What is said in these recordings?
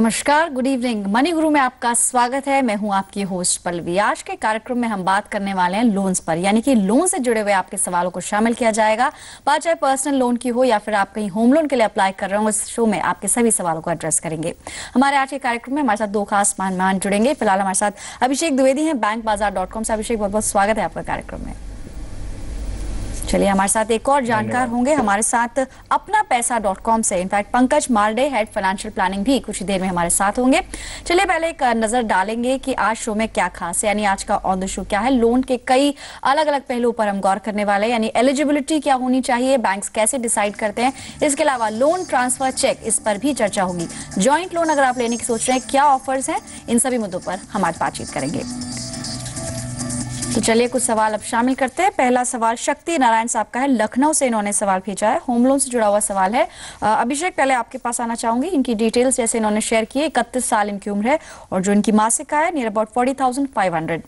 नमस्कार good evening money गुरु में आपका स्वागत है। मैं हूँ आपकी होस्ट पल्लवी। आज के कार्यक्रम में हम बात करने वाले हैं लोन्स पर, यानी कि लोन से जुड़े हुए आपके सवालों को शामिल किया जाएगा। बात चाहे पर्सनल लोन की हो या फिर आप कहीं होम लोन के लिए अप्लाई कर रहे हो, इस शो में आपके सभी सवालों को एड्रेस करेंगे। हमारे आज के कार्यक्रम में हमारे साथ दो खास मेहमान जुड़ेंगे। फ़िलहाल हमारे साथ अभिषेक द्विवेदी है। बैंक बाज़ार से अभिषेक बहुत बहुत स्वागत है आपका कार्यक्रम में। चलिए हमारे साथ एक और जानकार होंगे। हमारे साथ अपना पैसा डॉट कॉम से in fact Pankaj Malde head financial planning भी कुछ देर में हमारे साथ होंगे। चलिए पहले एक नज़र डालेंगे कि आज शो में क्या खास है। यानी आज का ऑन द शो क्या है? लोन के कई अलग अलग पहलुओं पर हम गौर करने वाले हैं। यानी एलिजिबिलिटी क्या होनी चाहिए? बैंक कैसे डिसाइड करते हैं? इसके अलावा लोन ट्रांसफ़र चेक इस पर भी चर्चा होगी। ज्वाइंट लोन अगर आप लेने की सोच रहे हैं क्या ऑफर्स हैं? इन सभी मुद्दों पर हम आज बातचीत करेंगे। तो चलिए कुछ सवाल अब शामिल करते हैं। पहला सवाल शक्ति नारायण साहब का है। लखनऊ से इन्होंने सवाल भेजा है। होम लोन से जुड़ा हुआ सवाल है। अभिषेक पहले आपके पास आना चाहूँगी। इनकी डिटेल्स जैसे इन्होंने शेयर की इकतीस साल इनकी उम्र है और जो इनकी मासिक आय near about forty thousand five hundred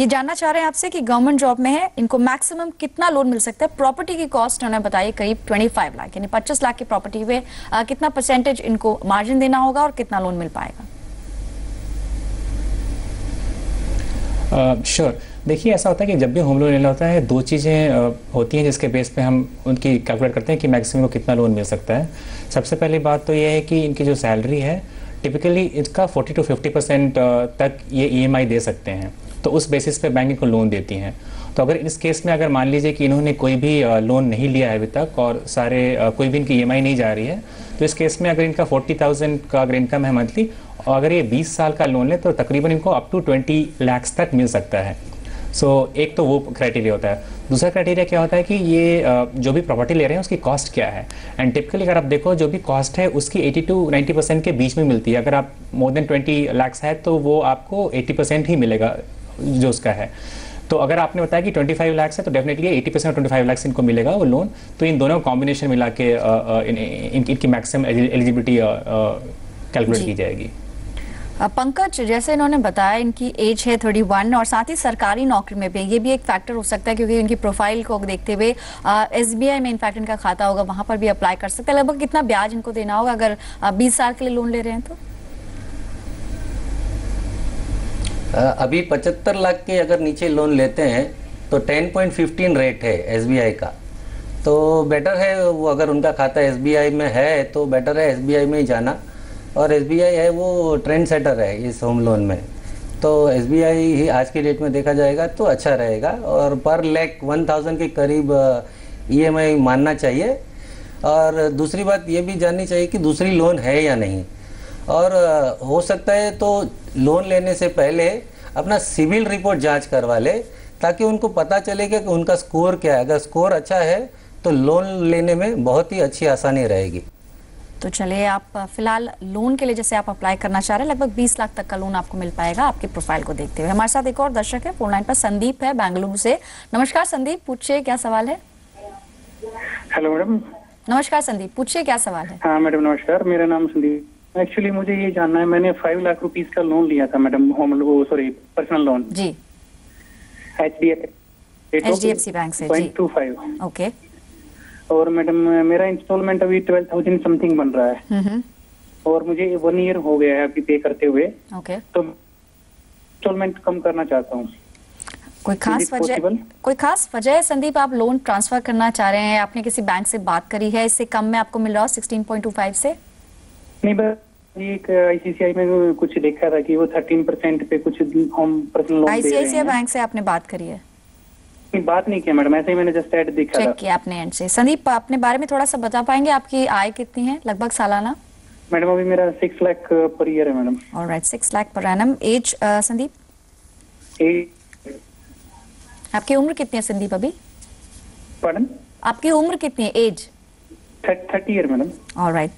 ये जानना चाह रहे हैं आपसे कि गवर्नमेंट जॉब में है इनको मैक्सिमम कितना लोन मिल सकता है? प्रॉपर्टी की कॉस्ट उन्होंने बताई करीब ट्वेंटी लाख यानी पच्चीस लाख की प्रॉपर्टी अ, कितना परसेंटेज इनको मार्जिन देना होगा और कितना लोन मिल पाएगा? श्योर देखिए, ऐसा होता है कि जब भी होम लोन लेना होता है, दो चीज़ें होती हैं जिसके बेस पे हम उनकी कैलकुलेट करते हैं कि मैक्सिमम को कितना लोन मिल सकता है। सबसे पहली बात तो ये है कि इनकी जो सैलरी है टिपिकली इसका 40 टू 50 परसेंट तक ये ईएमआई दे सकते हैं। तो उस बेसिस पे बैंक इनको लोन देती हैं। तो अगर इस केस में अगर मान लीजिए कि इन्होंने कोई भी लोन नहीं लिया है अभी तक और सारे कोई भी इनकी ईएमआई नहीं जा रही है तो इस केस में अगर इनका फोर्टी थाउज़ेंड का अगर इनकम है मंथली और अगर ये 20 साल का लोन ले तो तकरीबन इनको अप टू 20 लैक्स तक मिल सकता है। सो so, एक तो वो क्राइटेरिया होता है। दूसरा क्राइटेरिया क्या होता है कि ये जो भी प्रॉपर्टी ले रहे हैं उसकी कॉस्ट क्या है? एंड टिपिकली अगर आप देखो जो भी कॉस्ट है उसकी 80 टू 90 परसेंट के बीच में मिलती है। अगर आप मोर देन 20 लैक्स है तो वो आपको 80 परसेंट ही मिलेगा जो उसका है। तो अगर आपने बताया कि 25 लैक्स है तो definitely 80 percent twenty five lakhs इनको मिलेगा वो लोन तो इन दोनों कॉम्बिनेशन मिला के इन, इन, इनकी मैक्सिमम एलिजिबिलिटी कैलकुलेट की जाएगी। पंकज, जैसे इन्होंने बताया, इनकी एज है 31 और साथ ही सरकारी नौकरी में भी ये भी एक फैक्टर हो सकता है क्योंकि इनकी प्रोफ़ाइल को देखते हुए एसबीआई में इनफैक्ट इनका खाता होगा, वहाँ पर भी अप्लाई कर सकते हैं। लगभग कितना ब्याज इनको देना होगा अगर 20 साल के लिए लोन ले रहे हैं तो? अभी पचहत्तर लाख के अगर नीचे लोन लेते हैं तो 10.15 रेट है एसबीआई का। तो बेटर है वो अगर उनका खाता एसबीआई में है तो बेटर है एसबीआई में ही जाना। और एसबीआई है, वो ट्रेंड सेटर है इस होम लोन में। तो एसबीआई ही आज के डेट में देखा जाएगा तो अच्छा रहेगा और पर लैख वन थाउज़ेंड के करीब ईएमआई मानना चाहिए। और दूसरी बात ये भी जाननी चाहिए कि दूसरी लोन है या नहीं। और हो सकता है तो लोन लेने से पहले अपना सिविल रिपोर्ट जाँच करवा ले, ताकि उनको पता चलेगा कि उनका स्कोर क्या है। अगर स्कोर अच्छा है तो लोन लेने में बहुत ही अच्छी आसानी रहेगी। तो चलिए आप फ़िलहाल लोन के लिए जैसे आप अप्लाई करना चाह रहे हैं लगभग 20 लाख तक का लोन आपको मिल पाएगा आपकी प्रोफ़ाइल को देखते हुए। हमारे साथ एक और दर्शक है फ़ोन लाइन पर संदीप है बेंगलुरु से। नमस्कार संदीप पूछिए क्या सवाल है? हेलो मैडम नमस्कार संदीप पूछिए क्या सवाल है? हाँ मैडम नमस्कार। मेरा नाम संदीप एक्चुअली मुझे ये जानना है मैंने फाइव लाख रुपीस का लोन लिया था madam home sorry personal loan जी। एच डी HDFC बैंक से, जी। पॉइंट टू फाइव ओके और मैडम मेरा इंस्टॉलमेंट अभी ट्वेल्व थाउज़ेंड समथिंग बन रहा है। हम्म हम्म, और मुझे वन ईयर हो गया है अभी पे करते हुए। ओके तो इंस्टॉलमेंट कम करना चाहता हूँ। कोई खास वजह कोई खास वजह है संदीप? आप लोन ट्रांसफ़र करना चाह रहे हैं आपने किसी बैंक से बात करी है इससे कम में आपको मिल रहा हो 16.25 से? नहीं बस एक आईसीसीआई में कुछ देखा था कि वो थर्टीन परसेंट पे कुछ home personal loan ICICI bank से आपने बात करी है। नहीं, बात नहीं किया मैडम ऐसे ही मैंने जस्ट एड देखा चेक किया आपने एंड से। संदीप अपने बारे में थोड़ा सा बता पाएँगे? आपकी आय कितनी है लगभग सालाना? मैडम अभी मेरा सिक्स लाख पर ईयर है madam. Alright six lakh per annum as Sandeep? आपकी उम्र कितनी है संदीप अभी? पढ़न आपकी उम्र कितनी है? Age thirty year madam. Alright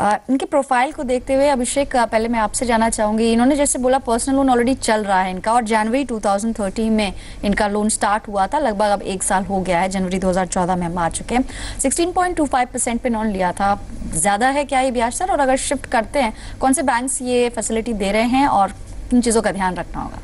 इनके प्रोफ़ाइल को देखते हुए, अभिषेक पहले मैं आपसे जानना चाहूँगी, इन्होंने जैसे बोला पर्सनल लोन ऑलरेडी चल रहा है इनका, और जनवरी 2013 में इनका लोन स्टार्ट हुआ था, लगभग अब एक साल हो गया है जनवरी 2014 में हम आ चुके हैं। 16.25 परसेंट पे लोन लिया था, ज़्यादा है क्या ये ब्याज सर? और अगर शिफ्ट करते हैं, कौन से बैंक ये फैसिलिटी दे रहे हैं, और किन चीज़ों का ध्यान रखना होगा?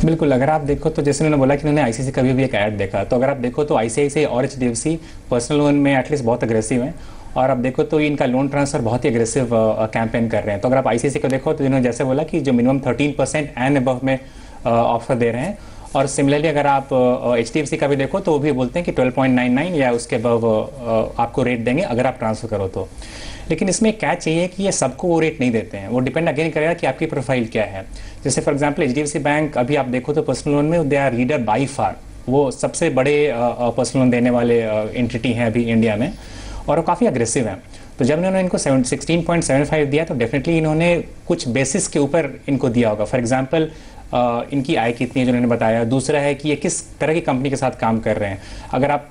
बिल्कुल अगर आप देखो तो जैसे उन्होंने बोला कि उन्होंने आईसीसी का भी, एक ऐड देखा तो अगर आप देखो तो आईसीआईसी और एचडीएफसी पर्सनल लोन में एटलीस्ट बहुत अग्रेसिव हैं और आप देखो तो इनका लोन ट्रांसफ़र बहुत ही अग्रेसिव कैंपेन कर रहे हैं। तो अगर आप आईसीसी को देखो तो इन्होंने जैसे बोला कि जो मिनिमम 13 परसेंट एंड अबव में ऑफ़र दे रहे हैं और सिमिलरली अगर आप एच डी का भी देखो तो वो भी बोलते हैं कि 12.99 या उसके अब आपको रेट देंगे अगर आप ट्रांसफ़र करो तो। लेकिन इसमें क्या चाहिए कि ये सबको वो रेट नहीं देते हैं? वो डिपेंड अगेन करेगा कि आपकी प्रोफ़ाइल क्या है। जैसे फॉर एग्ज़ाम्पल एच बैंक अभी आप देखो तो पर्सनल लोन में they are leader by far वो सबसे बड़े पर्सनल लोन देने वाले एंटिटी हैं अभी इंडिया में और वो काफ़ी अग्रेसिव हैं। तो जब इन्होंने इनको सिक्सटीन पॉइंट सेवन फाइव दिया तो डेफिनेटली इन्होंने कुछ बेसिस के ऊपर इनको दिया होगा। फॉर एग्ज़ाम्पल इनकी आय कितनी है जो उन्होंने बताया। दूसरा है कि ये किस तरह की कंपनी के साथ काम कर रहे हैं। अगर आप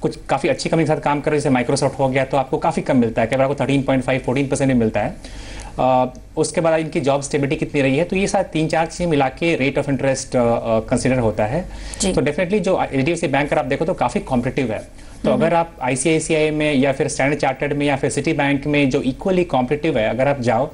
कुछ काफ़ी अच्छी कंपनी के साथ काम कर रहे हैं जैसे माइक्रोसॉफ्ट हो गया तो आपको काफ़ी कम मिलता है। कई बार आपको thirteen point five fourteen percent भी मिलता है। उसके बाद इनकी जॉब स्टेबिलिटी कितनी रही है तो ये सारे तीन चार चीज़ें मिला के रेट ऑफ़ इंटरेस्ट कंसिडर होता है। तो डेफिनेटली जो एच डी बैंक अगर आप देखो तो काफ़ी कॉम्पिटेटिव है। तो हम्म। अगर आप आईसीआईसीआई में या फिर स्टैंडर्ड चार्टर्ड में या फिर सिटी बैंक में जो इक्वली कॉम्पिटेटिव है अगर आप जाओ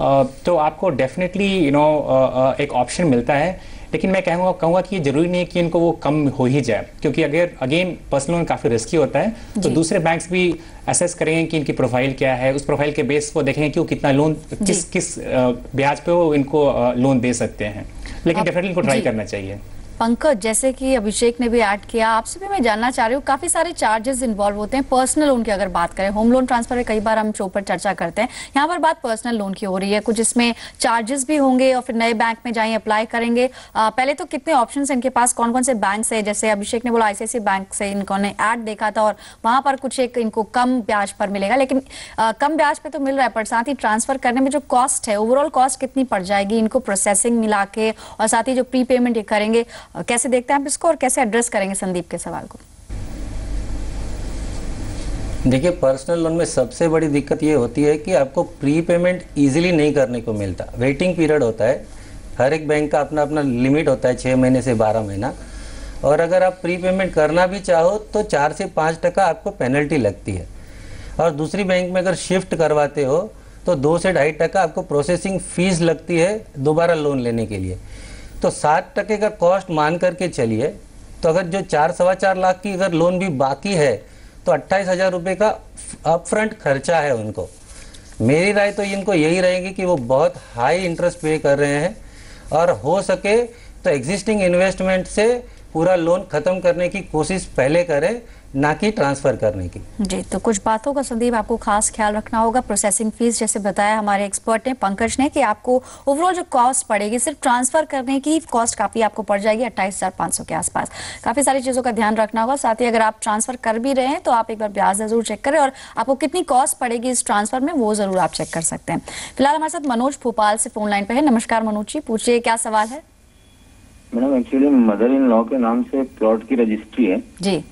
तो आपको डेफिनेटली यू नो एक ऑप्शन मिलता है। लेकिन मैं कहूँगा कहूँगा कि ये ज़रूरी नहीं है कि इनको वो कम हो ही जाए। क्योंकि अगर अगेन पर्सनल लोन काफ़ी रिस्की होता है तो दूसरे बैंक्स भी असेस करेंगे कि इनकी प्रोफ़ाइल क्या है। उस प्रोफ़ाइल के बेस पर देखेंगे कि वो कितना लोन किस किस ब्याज पे वो इनको लोन दे सकते हैं। लेकिन डेफिनेटली इनको ट्राई करना चाहिए। पंकज जैसे कि अभिषेक ने भी ऐड किया आपसे भी मैं जानना चाह रही हूँ काफ़ी सारे चार्जेस इन्वॉल्व होते हैं पर्सनल लोन की अगर बात करें होम लोन ट्रांसफ़र में कई बार हम शो पर चर्चा करते हैं यहाँ पर बात पर्सनल लोन की हो रही है कुछ इसमें चार्जेस भी होंगे और फिर नए बैंक में जाए अप्लाई करेंगे। आ, पहले तो कितने ऑप्शन है इनके पास कौन कौन से बैंक है? जैसे अभिषेक ने बोला आईसीआईसी बैंक से इनको ने एड देखा था और वहाँ पर कुछ एक इनको कम ब्याज पर मिलेगा लेकिन कम ब्याज पे तो मिल रहा है पर साथ ही ट्रांसफ़र करने में जो कॉस्ट है ओवरऑल कॉस्ट कितनी पड़ जाएगी इनको प्रोसेसिंग मिला के और साथ ही जो प्री पेमेंट ये करेंगे कैसे देखते हैं आप इसको और कैसे एड्रेस करेंगे संदीप के सवाल को? देखिए पर्सनल लोन में सबसे बड़ी दिक्कत ये होती है कि आपको प्री पेमेंट इजीली नहीं करने को मिलता। वेटिंग पीरियड होता है। हर एक बैंक का अपना अपना लिमिट होता है छः महीने से बारह महीना। और अगर आप प्री पेमेंट करना भी चाहो तो चार से पाँच टका आपको पेनल्टी लगती है। और दूसरी बैंक में अगर शिफ्ट करवाते हो तो दो से ढाई टका आपको प्रोसेसिंग फ़ीस लगती है दोबारा लोन लेने के लिए। तो सात टके का कॉस्ट मान करके चलिए तो अगर जो चार, सवा चार लाख की अगर लोन भी बाकी है तो अट्ठाईस हज़ार रुपये का अपफ्रंट खर्चा है उनको। मेरी राय तो इनको यही रहेगी कि वो बहुत हाई इंटरेस्ट पे कर रहे हैं और हो सके तो एग्जिस्टिंग इन्वेस्टमेंट से पूरा लोन खत्म करने की कोशिश पहले करें ना कि ट्रांसफ़र करने की। जी तो कुछ बातों का संदीप आपको खास ख्याल रखना होगा। प्रोसेसिंग फ़ीस जैसे बताया हमारे एक्सपर्ट ने पंकज ने कि आपको ओवरऑल जो कॉस्ट पड़ेगी सिर्फ़ ट्रांसफ़र करने की कॉस्ट काफ़ी आपको पड़ जाएगी अट्ठाईस के आसपास। काफ़ी सारी चीज़ों का ध्यान रखना होगा। साथ ही अगर आप ट्रांसफ़र कर भी रहे हैं तो आप एक बार ब्याज ज़रूर चेक करें और आपको कितनी कॉस्ट पड़ेगी इस ट्रांसफ़र में वो ज़रूर आप चेक कर सकते हैं। फ़िलहाल हमारे साथ मनोज भोपाल से फ़ोन लाइन पे है। नमस्कार मनोज जी पूछिए क्या सवाल है? Madam actually mother in law के नाम से प्लॉट की रजिस्ट्री है। जी।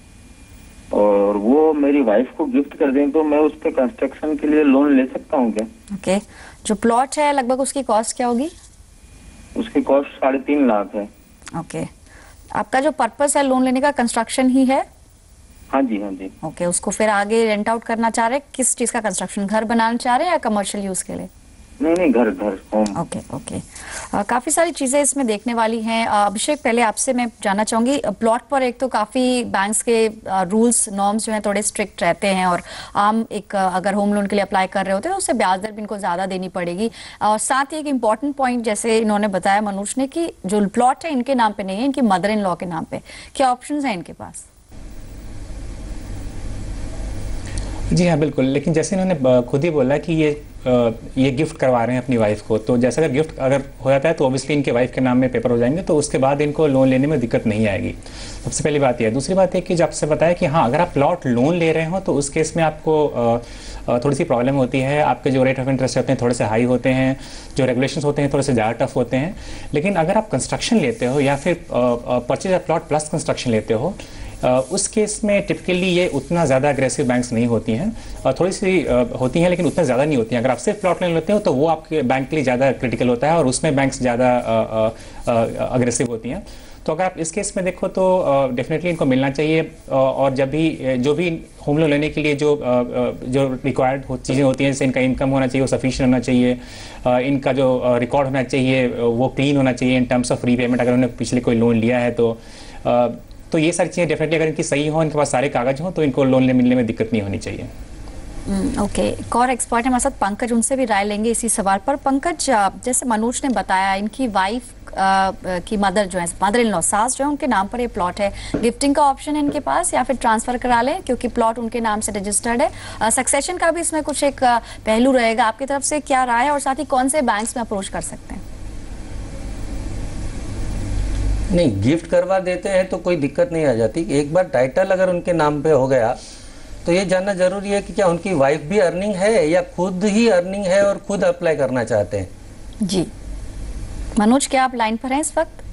और वो मेरी वाइफ को गिफ्ट कर दें तो मैं उस पर कंस्ट्रक्शन के लिए लोन ले सकता हूँ क्या? ओके जो प्लॉट है लगभग उसकी कॉस्ट क्या होगी? उसकी कॉस्ट साढ़े तीन लाख है। ओके आपका जो पर्पस है लोन लेने का कंस्ट्रक्शन ही है? हाँ जी हाँ जी। ओके उसको फिर आगे रेंट आउट करना चाह रहे हैं? किस चीज़ का कंस्ट्रक्शन घर बनाना चाह रहे हैं या कमर्शियल यूज़ के लिए? नहीं नहीं घर घर होम ओके ओके काफ़ी सारी चीज़ें इसमें देखने वाली हैं। अभिषेक पहले आपसे मैं जानना चाहूँगी प्लॉट पर एक तो काफ़ी बैंक्स के रूल्स नॉर्म्स जो हैं थोड़े स्ट्रिक्ट रहते हैं और आम एक अगर होम लोन के लिए अप्लाई कर रहे होते हैं तो उससे ब्याज दर भी इनको ज़्यादा देनी पड़ेगी। और साथ ही एक इंपॉर्टेंट पॉइंट जैसे इन्होंने बताया मनोज ने कि जो प्लॉट है इनके नाम पर नहीं है इनकी मदर इन लॉ के नाम पर क्या ऑप्शन है इनके पास? जी हाँ बिल्कुल। लेकिन जैसे इन्होंने खुद ही बोला कि ये ये गिफ्ट करवा रहे हैं अपनी वाइफ को। तो जैसे अगर गिफ्ट अगर हो जाता है तो ऑब्वियसली इनके वाइफ के नाम में पेपर हो जाएँगे तो उसके बाद इनको लोन लेने में दिक्कत नहीं आएगी। सबसे पहली बात यह दूसरी बात है कि जब से बताया कि हाँ अगर आप प्लॉट लोन ले रहे हो तो उस केस में आपको थोड़ी सी प्रॉब्लम होती है। आपके जो रेट ऑफ़ इंटरेस्ट होते हैं, थोड़े से हाई होते हैं, जो रेगुलेशन होते हैं, थोड़े से ज़्यादा टफ होते हैं। लेकिन अगर आप कंस्ट्रक्शन लेते हो या फिर purchase of plot plus construction लेते हो उस केस में टिपिकली ये उतना ज़्यादा अग्रेसिव बैंक्स नहीं होती हैं। थोड़ी सी होती हैं लेकिन उतना ज़्यादा नहीं होती हैं। अगर आप सिर्फ़ प्लॉट लेन लेते हो तो वो आपके बैंक के लिए ज़्यादा क्रिटिकल होता है और उसमें बैंक्स ज़्यादा अग्रेसिव होती हैं। तो अगर आप इस केस में देखो तो डेफिनेटली इनको मिलना चाहिए। और जब भी जो भी होम लोन लेने के लिए जो जो रिक्वायर्ड हो, चीज़ें होती हैं जैसे इनका इनकम होना चाहिए वो सफिशियंट होना चाहिए। इनका जो रिकॉर्ड होना चाहिए वो क्लीन होना चाहिए इन टर्म्स ऑफ़ रीपेमेंट अगर उन्होंने पिछले कोई लोन लिया है तो तो ये सारी चीज़ें डेफिनेटली अगर इनकी सही हो इनके पास सारे कागज़ हो तो इनको लोन मिलने में दिक्कत नहीं होनी चाहिए। हम्म, ओके एक और एक्सपर्ट हमारे साथ पंकज उनसे भी राय लेंगे इसी सवाल पर। पंकज जैसे मनोज ने बताया इनकी वाइफ की मदर जो है मदर इन लॉ सास जो है उनके नाम पर ये प्लॉट है। गिफ्टिंग का ऑप्शन है इनके पास या फिर ट्रांसफ़र करा लें? क्योंकि प्लॉट उनके नाम से रजिस्टर्ड है। सक्सेशन का भी इसमें कुछ एक पहलू रहेगा आपकी तरफ़ से क्या राय है? और साथ ही कौन से बैंक में अप्रोच कर सकते हैं? नहीं गिफ्ट करवा देते हैं तो कोई दिक्कत नहीं आ जाती। एक बार टाइटल अगर उनके नाम पे हो गया तो ये जानना ज़रूरी है कि क्या उनकी वाइफ भी अर्निंग है या खुद ही अर्निंग है और खुद अप्लाई करना चाहते हैं? जी। मनोज, क्या आप लाइन पर हैं इस वक्त?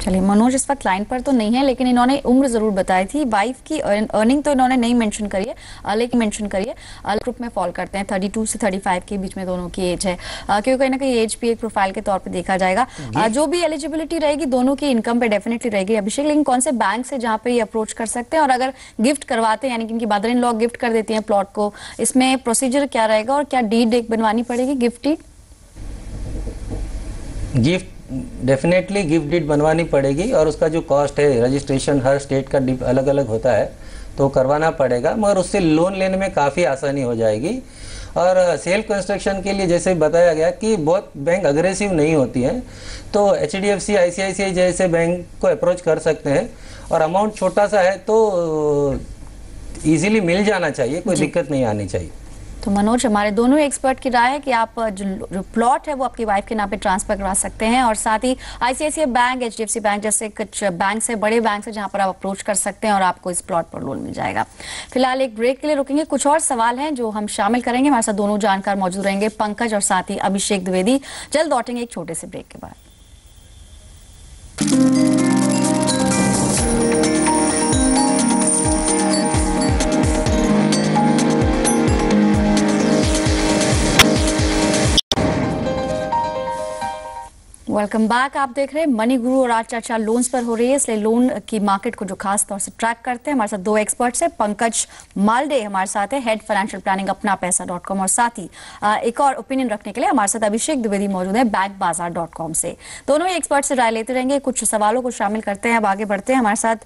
चलिए मनोज इस वक्त लाइन पर तो नहीं है लेकिन इन्होंने उम्र ज़रूर बताई थी। वाइफ की अर्निंग तो इन्होंने नहीं मेंशन करी है लेकिन मेंशन करी है। ग्रुप में फॉल करते हैं 32 से 35 के बीच में दोनों की एज है। क्योंकि कहीं ना कहीं एज भी एक प्रोफ़ाइल के तौर पे देखा जाएगा। अ, जो भी एलिजिबिलिटी रहेगी दोनों की इनकम पे डेफिनेटली रहेगी। अभिषेक लेकिन कौन से बैंक से जहाँ पे ये अप्रोच कर सकते हैं? और अगर गिफ्ट करवाते हैं यानी कि इनकी मदर इन लॉ गिफ्ट कर देती है प्लॉट को इसमें प्रोसीजर क्या रहेगा और क्या डीड एक बनवानी पड़ेगी gift deed gift definitely gift deed बनवानी पड़ेगी और उसका जो कॉस्ट है रजिस्ट्रेशन हर स्टेट का अलग अलग होता है तो करवाना पड़ेगा मगर उससे लोन लेने में काफ़ी आसानी हो जाएगी। और सेल्फ कंस्ट्रक्शन के लिए जैसे बताया गया कि बहुत बैंक अग्रेसिव नहीं होती हैं तो H D F C I C I C I जैसे बैंक को अप्रोच कर सकते हैं। और अमाउंट छोटा सा है तो इजीली मिल जाना चाहिए कोई दिक्कत नहीं आनी चाहिए। तो मनोज हमारे दोनों एक्सपर्ट की राय है कि आप जो, जो प्लॉट है वो आपकी वाइफ के नाम पे ट्रांसफ़र करवा सकते हैं और साथ ही आईसीआईसीआई बैंक एचडीएफसी बैंक जैसे कुछ बैंक है बड़े बैंक है जहाँ पर आप अप्रोच कर सकते हैं और आपको इस प्लॉट पर लोन मिल जाएगा। फ़िलहाल एक ब्रेक के लिए रुकेंगे। कुछ और सवाल हैं जो हम शामिल करेंगे। हमारे साथ दोनों जानकार मौजूद रहेंगे पंकज और साथ ही अभिषेक द्विवेदी। जल्द लौटेंगे एक छोटे से ब्रेक के बाद। वेलकम बैक आप देख रहे हैं मनी गुरु और आज चर्चा लोन्स पर हो रही है, इसलिए लोन की मार्केट को जो खास तौर से ट्रैक करते हैं, हमारे साथ दो एक्सपर्ट्स हैं, पंकज मालडे हमारे साथ है हेड फाइनेंशियल प्लानिंग अपना पैसा डॉट कॉम और साथ ही एक और ओपिनियन रखने के लिए हमारे साथ अभिषेक द्विवेदी मौजूद है बैंक बाज़ार डॉट कॉम से। दोनों ही एक्सपर्ट से राय लेते रहेंगे, कुछ सवालों को शामिल करते हैं, अब आगे बढ़ते हैं। हमारे साथ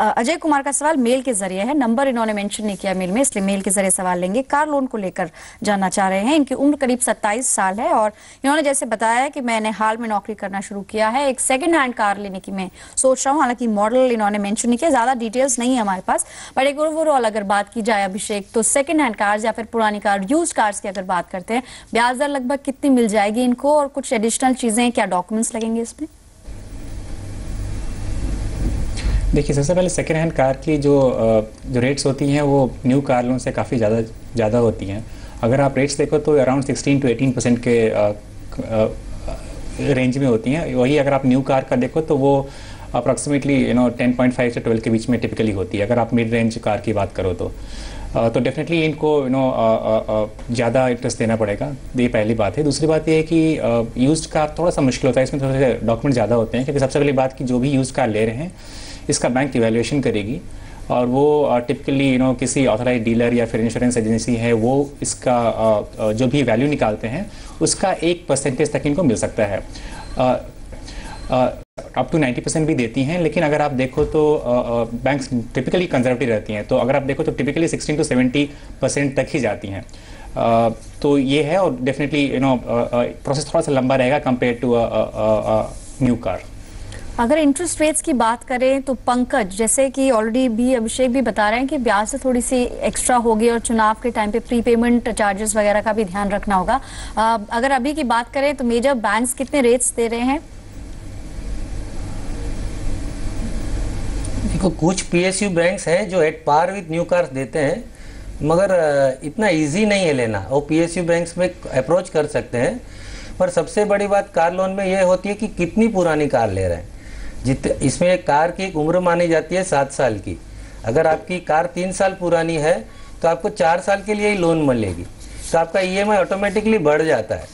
अजय कुमार का सवाल मेल के ज़रिए है नंबर इन्होंने मैंशन नहीं किया मेल में, इसलिए मेल के ज़रिए सवाल लेंगे। कार लोन को लेकर जानना चाह रहे हैं, इनकी उम्र करीब 27 साल है और इन्होंने जैसे बताया कि मैंने हाल में नौकरी करना शुरू किया है। एक सेकंड हैंड कार लेने की मैं सोच रहा हूँ। हालाँकि मॉडल इन्होंने मेंशन नहीं किया, ज़्यादा डिटेल्स नहीं है हमारे पास। बट एक ओवरऑल अगर बात की जाए अभिषेक तो सेकंड हैंड कार्स या फिर पुरानी कार यूज़ कार्स की अगर बात करते हैं, ब्याज दर लगभग कितनी मिल जाएगी इनको और कुछ एडिशनल चीज़ें, क्या डॉक्यूमेंट्स लगेंगे इसमें? देखिए, सबसे पहले सेकेंड हैंड कार की जो जो रेट्स होती हैं, वो न्यू कार लोन से काफ़ी ज़्यादा ज़्यादा होती हैं। अगर आप रेट्स देखो तो अराउंड 16 टू 18 परसेंट के रेंज में होती हैं। वही अगर आप न्यू कार का देखो तो वो अप्रॉक्सीमेटली यू नो 10.5 से 12 के बीच में टिपिकली होती है, अगर आप मिड रेंज कार की बात करो तो। तो डेफिनेटली इनको यू नो ज़्यादा इंटरेस्ट देना पड़ेगा। ये पहली बात है। दूसरी बात ये है कि यूज़ कार थोड़ा सा मुश्किल होता है। इसमें थोड़े से डॉक्यूमेंट ज़्यादा होते हैं, क्योंकि सबसे पहली बात कि जो भी यूज़ कार ले रहे हैं, इसका बैंक इवेल्युएशन करेगी। और वो टिपिकली यू नो किसी ऑथराइज डीलर या फिर इंश्योरेंस एजेंसी है, वो इसका जो भी वैल्यू निकालते हैं उसका एक परसेंटेज तक इनको मिल सकता है। अप टू 90 परसेंट भी देती हैं, लेकिन अगर आप देखो तो बैंक्स टिपिकली कंजर्वेटिव रहती हैं। तो अगर आप देखो तो टिपिकली 16 टू 70 परसेंट तक ही जाती हैं। तो ये है और डेफिनेटली यू नो प्रोसेस थोड़ा सा लंबा रहेगा कंपेयर टू न्यू कार अगर इंटरेस्ट रेट्स की बात करें तो पंकज, जैसे कि ऑलरेडी भी अभिषेक भी बता रहे हैं कि ब्याज से थोड़ी सी एक्स्ट्रा होगी और चुनाव के टाइम पे प्री पेमेंट चार्जेस वगैरह का भी ध्यान रखना होगा। अगर अभी की बात करें तो मेजर बैंक्स कितने रेट्स दे रहे हैं? देखो, कुछ पीएसयू बैंक्स हैं जो at par with new cars देते हैं, मगर इतना इजी नहीं है लेना। वो पीएसयू बैंक्स में अप्रोच कर सकते हैं, पर सबसे बड़ी बात कार लोन में यह होती है कि कितनी पुरानी कार ले रहे हैं। जित इसमें कार की उम्र मानी जाती है सात साल की। अगर आपकी कार तीन साल पुरानी है तो आपको चार साल के लिए ही लोन मिलेगी। तो आपका ईएमआई ऑटोमेटिकली बढ़ जाता है।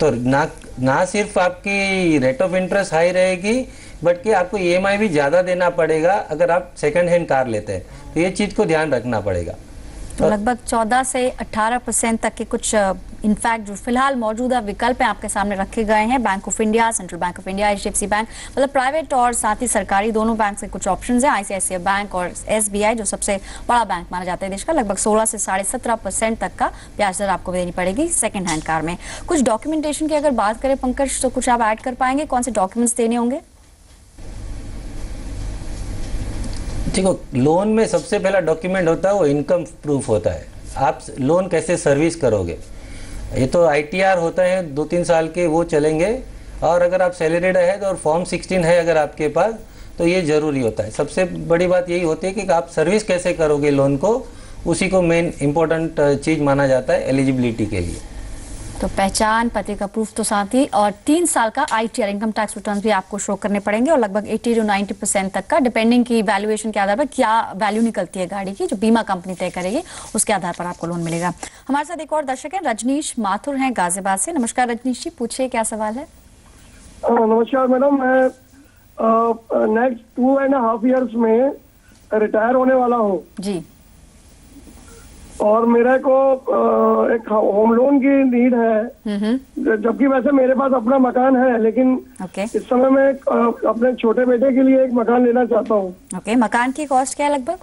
तो ना ना सिर्फ़ आपकी रेट ऑफ़ इंटरेस्ट हाई रहेगी बट कि आपको ईएमआई भी ज़्यादा देना पड़ेगा अगर आप सेकेंड हैंड कार लेते हैं। तो ये चीज़ को ध्यान रखना पड़ेगा। तो लगभग 14 से 18 परसेंट तक के कुछ इनफैक्ट जो फ़िलहाल मौजूदा विकल्प हैं आपके सामने रखे गए हैं। Bank of India central bank of India H bank मतलब प्राइवेट और साथ ही सरकारी दोनों बैंक से कुछ ऑप्शन है। आईसीआईसीआई बैंक और एसबीआई जो सबसे बड़ा बैंक माना जाता है देश का, लगभग सोलह से साढ़े तक का ब्याज दर आपको देनी पड़ेगी सेकेंड हैंड कार में। कुछ डॉक्यूमेंटेशन की अगर बात करें पंकज तो कुछ आप ऐड कर पाएँगे? कौन से डॉक्यूमेंट्स देने होंगे? देखो लोन में सबसे पहला डॉक्यूमेंट होता है, वो इनकम प्रूफ होता है। आप लोन कैसे सर्विस करोगे? ये तो आईटीआर होता है दो तीन साल के वो चलेंगे। और अगर आप सैलरीड है तो और फॉर्म 16 है अगर आपके पास तो ये ज़रूरी होता है। सबसे बड़ी बात यही होती है कि आप सर्विस कैसे करोगे लोन को, उसी को मेन इम्पोर्टेंट चीज़ माना जाता है एलिजिबिलिटी के लिए। तो पहचान पते का प्रूफ तो साथ ही और तीन साल का आई इनकम टैक्स रिटर्न भी आपको शो करने पड़ेंगे और लगभग 80 टू 90 परसेंट तक का डिपेंडिंग की वैल्यूएशन के आधार पर क्या वैल्यू निकलती है गाड़ी की जो बीमा कंपनी तय करेगी उसके आधार पर आपको लोन मिलेगा। हमारे साथ एक और दर्शक है रजनीश माथुर हैं गाजियाबाद से। नमस्कार रजनीश जी पूछिए क्या सवाल है? नमस्कार मैडम मैं next two and half years में रिटायर होने वाला हूँ। जी। और मेरे को एक होम लोन की नीड है। जबकि वैसे मेरे पास अपना मकान है लेकिन ओके इस समय मैं अपने छोटे बेटे के लिए एक मकान लेना चाहता हूँ। ओके मकान की कॉस्ट क्या है लगभग?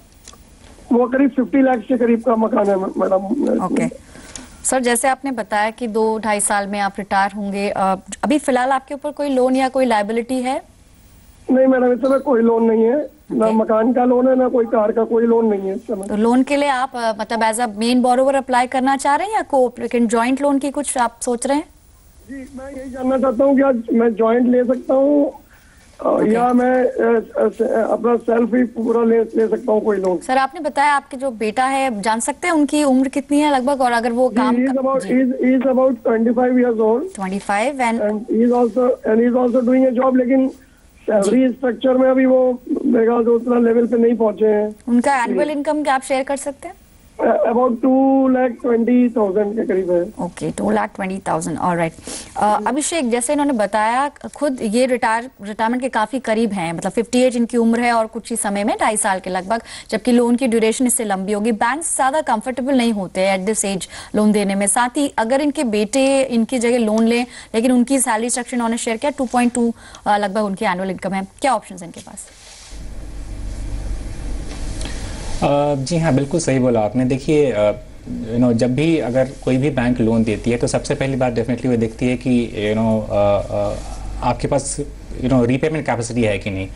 वो करीब फिफ्टी लाख के करीब का मकान है मैडम। ओके सर जैसे आपने बताया कि दो ढाई साल में आप रिटायर होंगे अभी फ़िलहाल आपके ऊपर कोई लोन या कोई लाइबिलिटी है? नहीं मैडम इस समय कोई लोन नहीं है। ना मकान का लोन है ना कोई कार का कोई लोन नहीं है इस समय। तो लोन के लिए आप मतलब as a main borrower apply करना चाह रहे हैं या को लेकिन जॉइंट लोन की कुछ आप सोच रहे हैं? जी मैं यही जानना चाहता हूँ कि आज मैं जॉइंट ले सकता हूँ अ, या मैं अपना सेल्फ ही पूरा ले ले सकता हूँ कोई लोन सर आपने बताया आपके जो बेटा है जान सकते हैं उनकी उम्र कितनी है लगभग? और अगर वो काम about 25 years old twenty five and he is also doing a job लेकिन सैलरी स्ट्रक्चर में अभी वो मेगा ख्याल से उतना लेवल पे नहीं पहुँचे हैं। उनका एनुअल इनकम क्या आप शेयर कर सकते हैं? About two lakh twenty thousand के करीब है। Okay two lakh twenty thousand और राइट अभिषेक जैसे इन्होंने बताया, खुद ये रिटायर रिटायरमेंट के काफ़ी करीब हैं मतलब 58 इनकी उम्र है और कुछ ही समय में, ढाई साल के लगभग, जबकि लोन की ड्यूरेशन इससे लंबी होगी। बैंक ज़्यादा कंफर्टेबल नहीं होते एट दिस एज लोन देने में। साथ ही अगर इनके बेटे इनकी जगह लोन लें, लेकिन उनकी सैलरी स्ट्रक्चर इन्होंने शेयर किया टू लगभग उनकी एनुअल इनकम है। क्या ऑप्शन इनके पास अ, जी हाँ बिल्कुल सही बोला आपने। देखिए यू नो जब भी अगर कोई भी बैंक लोन देती है तो सबसे पहली बात डेफिनेटली वो देखती है कि यू नो आपके पास यू नो रीपेमेंट कैपेसिटी है कि नहीं।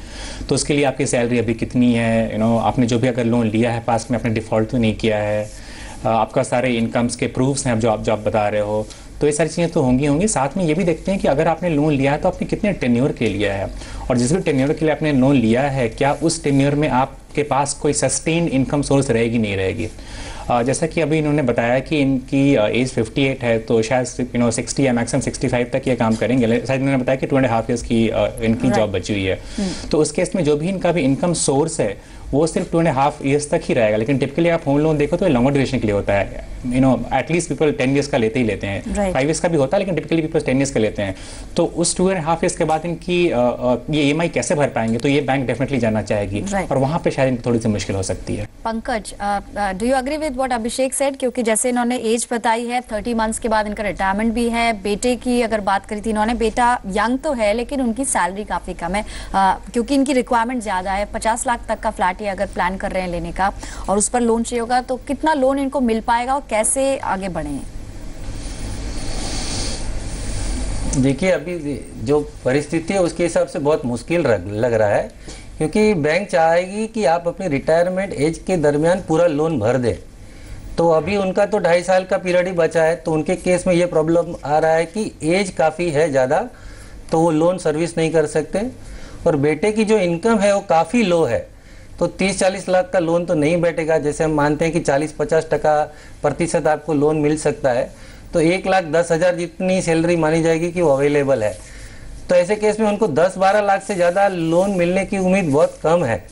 तो उसके लिए आपकी सैलरी अभी कितनी है यू नो आपने जो भी अगर लोन लिया है पास में आपने डिफ़ॉल्ट तो नहीं किया है। आपका सारे इनकम्स के प्रूफ्स हैं, जो आप जो आप बता रहे हो। तो ये सारी चीज़ें तो होंगी होंगी। साथ में ये भी देखते हैं कि अगर आपने लोन लिया है तो आपने कितने टेन्योर के लिया है? और जिस भी टेन्योर के लिए आपने लोन लिया है क्या उस टेन्योर में आपके पास कोई सस्टेन इनकम सोर्स रहेगी नहीं रहेगी? जैसा कि अभी इन्होंने बताया कि इनकी एज 58 है तो शायद यू नो 60 या मैक्सिमम 65 तक ये काम करेंगे। शायद इन्होंने बताया कि टू एंड हाफ़ ईयर्स की इनकी जॉब बची हुई है। तो उस केस में जो भी इनका भी इनकम सोर्स है वो सिर्फ़ टू एंड हाफ़ ईयर्स तक ही रहेगा लेकिन टिपिकली आप होम लोन देखो तो लॉन्गर ड्यूरेशन के लिए होता है। You know at least people ten years का लेते ही लेते हैं। Right. फाइव ईयर्स का भी होता है लेकिन टिपिकली पीपल टेन ईयर्स का लेते हैं। तो उस टू एंड हाफ़ ईयर्स के बाद इनकी ये ई कैसे भर पाएँगे तो ये बैंक डेफिनेटली जाना चाहेगी। Right. और वहाँ पे शायद इनको थोड़ी सी मुश्किल हो सकती है। Pankaj do you agree with what Abhishek said क्योंकि जैसे इन्होंने एज बताई है 30 मंथ्स के बाद इनका रिटायरमेंट भी है बेटे की अगर बात करी थी इन्होंने बेटा यंग तो है लेकिन उनकी सैलरी काफ़ी कम है। क्योंकि इनकी रिक्वायरमेंट ज़्यादा है 50 लाख तक का फ्लैट ही अगर प्लान कर रहे हैं लेने का और उस पर लोन चाहिए होगा तो कितना लोन इनको मिल पाएगा और कैसे आगे बढ़े? देखिए, अभी जो परिस्थिति है, उसके हिसाब से बहुत मुश्किल लग रहा है, क्योंकि बैंक चाहेगी कि आप अपनी रिटायरमेंट एज के दरमियान पूरा लोन भर दें। तो अभी उनका तो ढाई साल का पीरियड ही बचा है तो उनके केस में ये प्रॉब्लम आ रहा है कि एज काफ़ी है ज़्यादा तो वो लोन सर्विस नहीं कर सकते। और बेटे की जो इनकम है, वो काफ़ी लो है। तो 30-40 लाख का लोन तो नहीं बैठेगा। जैसे हम मानते हैं कि 40-50 टका प्रतिशत आपको लोन मिल सकता है तो एक लाख दस हज़ार जितनी सैलरी मानी जाएगी कि वो अवेलेबल है। तो ऐसे केस में उनको 10-12 लाख से ज़्यादा लोन मिलने की उम्मीद बहुत कम है।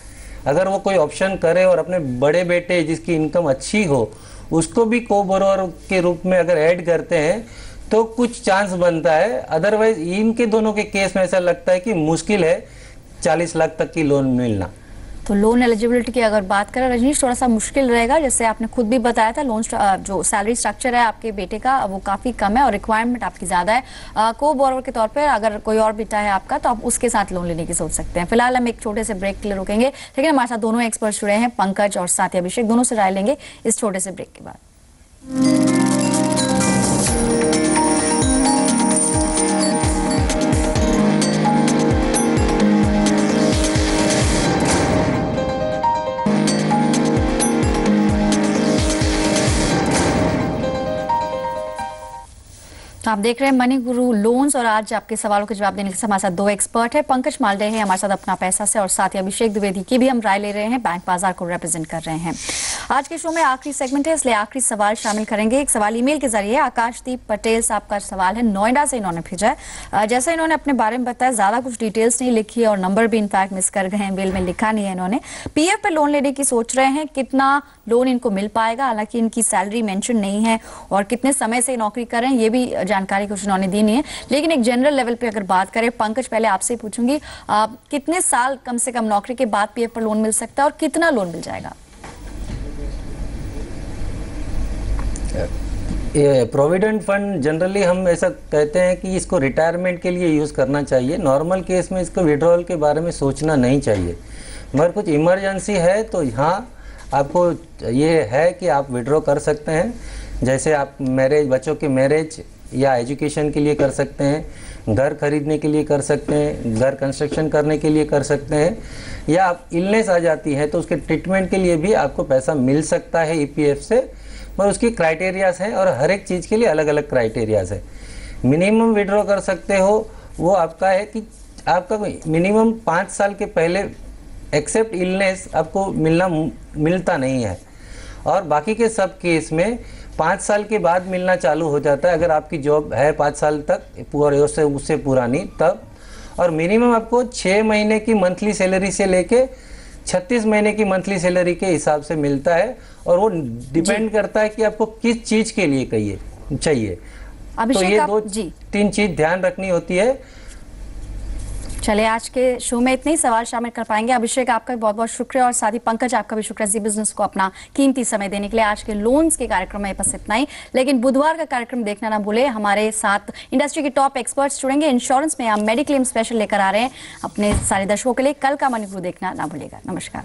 अगर वो कोई ऑप्शन करे और अपने बड़े बेटे जिसकी इनकम अच्छी हो, उसको भी को बोरोवर के रूप में अगर ऐड करते हैं तो कुछ चांस बनता है। अदरवाइज़ इनके दोनों के केस में ऐसा लगता है कि मुश्किल है 40 लाख तक की लोन मिलना। तो लोन एलिजिबिलिटी की अगर बात करें, रजनीश थोड़ा सा मुश्किल रहेगा। जैसे आपने खुद भी बताया था लोन जो सैलरी स्ट्रक्चर है आपके बेटे का, वो काफ़ी कम है और रिक्वायरमेंट आपकी ज़्यादा है। को बोरोवर के तौर पर अगर कोई और बेटा है आपका तो आप उसके साथ लोन लेने की सोच सकते हैं। फ़िलहाल हम एक छोटे से ब्रेक के लिए रुकेंगे, लेकिन हमारे साथ दोनों एक्सपर्ट जुड़े हैं, पंकज और साथी अभिषेक, दोनों से राय लेंगे इस छोटे से ब्रेक के बाद। आप देख रहे हैं मनी गुरु लोन्स और आज आपके सवालों के जवाब देने के हमारे साथ दो एक्सपर्ट है। पंकज मालडे हैं हमारे साथ अपना पैसा से और साथ ही अभिषेक द्विवेदी की भी हम राय ले रहे हैं। बैंक बाज़ार को रिप्रेजेंट कर रहे हैं। आज के शो में आखिरी सेगमेंट है, इसलिए आखिरी सवाल शामिल करेंगे। एक सवाल ईमेल के ज़रिए आकाशदीप पटेल साहब का सवाल है, नोएडा से इन्होंने भेजा है। जैसे इन्होंने अपने बारे में बताया, ज़्यादा कुछ डिटेल्स नहीं लिखी और नंबर भी इनफैक्ट मिस कर गए हैं। मेल में लिखा नहीं है इन्होंने। पीएफ पे लोन लेने की सोच रहे हैं, कितना लोन इनको मिल पाएगा? हालाँकि इनकी सैलरी मेंशन नहीं है और कितने समय से नौकरी कर रहे हैं, ये भी जानकारी कुछ इन्होंने दी नहीं है। लेकिन एक जनरल लेवल पे अगर बात करें, पंकज, पहले आपसे पूछूँगी कितने साल कम से कम नौकरी के बाद पीएफ पर लोन मिल सकता है और कितना लोन मिल जाएगा? प्रोविडेंट फंड जनरली हम ऐसा कहते हैं कि इसको रिटायरमेंट के लिए यूज़ करना चाहिए। नॉर्मल केस में इसको विड्रॉल के बारे में सोचना नहीं चाहिए। मगर कुछ इमरजेंसी है तो यहाँ आपको ये है कि आप विड्रॉ कर सकते हैं। जैसे आप मैरिज बच्चों के मैरिज या एजुकेशन के लिए कर सकते हैं, घर खरीदने के लिए कर सकते हैं, घर कंस्ट्रक्शन करने के लिए कर सकते हैं, या आप इलनेस आ जाती है तो उसके ट्रीटमेंट के लिए भी आपको पैसा मिल सकता है ईपीएफ e से, पर उसकी क्राइटेरियाज हैं और हर एक चीज़ के लिए अलग अलग क्राइटेरियाज है। मिनिमम विड्रॉ कर सकते हो, वो आपका है कि आपका मिनिमम पाँच साल के पहले एक्सेप्ट इलनेस आपको मिलना, मिलता नहीं है। और बाकी के सब केस में पाँच साल के बाद मिलना चालू हो जाता है। अगर आपकी जॉब है पाँच साल तक पूरा उससे उससे पुरानी तब। और मिनिमम आपको छः महीने की मंथली सैलरी से लेके छत्तीस महीने की मंथली सैलरी के हिसाब से मिलता है। और वो डिपेंड करता है कि आपको किस चीज़ के लिए कहिए चाहिए। तो ये दो तीन चीज़ ध्यान रखनी होती है। चले, आज के शो में इतने ही सवाल शामिल कर पाएँगे। अभिषेक, आपका भी बहुत बहुत शुक्रिया, और साथ ही पंकज, आपका भी शुक्रिया। जी बिज़नेस को अपना कीमती समय देने के लिए आज के लोन्स के कार्यक्रम में बस इतना ही। लेकिन बुधवार का कार्यक्रम देखना ना भूले, हमारे साथ इंडस्ट्री के टॉप एक्सपर्ट्स जुड़ेंगे। इंश्योरेंस में हम मेडिक्लेम स्पेशल लेकर आ रहे हैं। अपने सारे दर्शकों के लिए कल का मणिपुर देखना ना भूलेगा। नमस्कार।